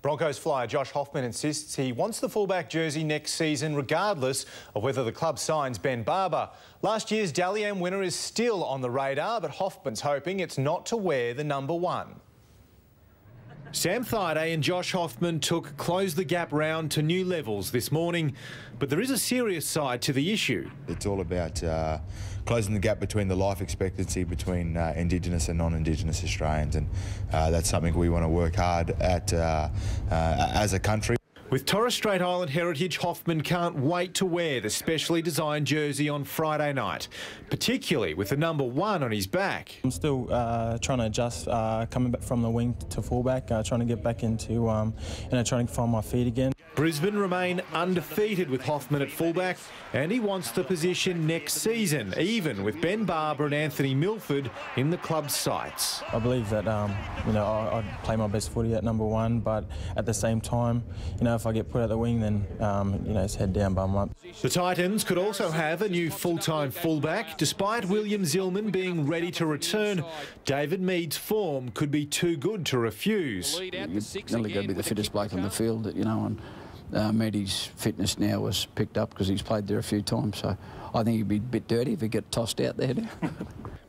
Broncos flyer Josh Hoffman insists he wants the fullback jersey next season regardless of whether the club signs Ben Barba. Last year's Dally M winner is still on the radar, but Hoffman's hoping it's not to wear the number one. Sam Thaiday and Josh Hoffman took Close the Gap round to new levels this morning, but there is a serious side to the issue. It's all about uh, closing the gap between the life expectancy between uh, Indigenous and non-Indigenous Australians, and uh, that's something we want to work hard at uh, uh, as a country. With Torres Strait Island heritage, Hoffman can't wait to wear the specially designed jersey on Friday night, particularly with the number one on his back. I'm still uh, trying to adjust, uh, coming back from the wing to fullback, uh, trying to get back into, um, you know, trying to find my feet again. Brisbane remain undefeated with Hoffman at fullback, and he wants the position next season, even with Ben Barba and Anthony Milford in the club's sights. I believe that, um, you know, I, would play my best footy at number one, but at the same time, you know, if I get put at the wing, then, um, you know, it's head down, bum up. The Titans could also have a new full-time fullback. Despite William Zillman being ready to return, David Mead's form could be too good to refuse. You're only going to be the fittest bloke on the field, you know, and uh, Meady's fitness now was picked up because he's played there a few times. So I think he'd be a bit dirty if he got tossed out there now.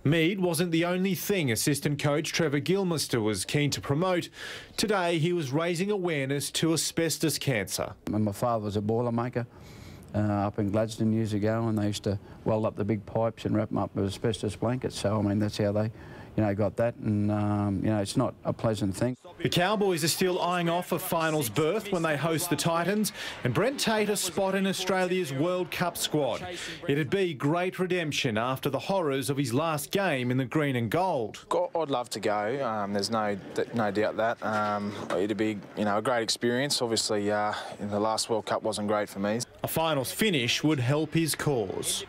Mead wasn't the only thing assistant coach Trevor Gillmeister was keen to promote. Today he was raising awareness to asbestos cancer. And my father was a boilermaker uh, up in Gladstone years ago and they used to weld up the big pipes and wrap them up with asbestos blankets. So, I mean, that's how they you know, got that, and um, you know, it's not a pleasant thing. The Cowboys are still eyeing off a finals berth when they host the Titans, and Brent Tate a spot in Australia's World Cup squad. It'd be great redemption after the horrors of his last game in the green and gold. I'd love to go. Um, there's no no doubt that um, it'd be you know a great experience. Obviously, uh, in the last World Cup wasn't great for me. A finals finish would help his cause.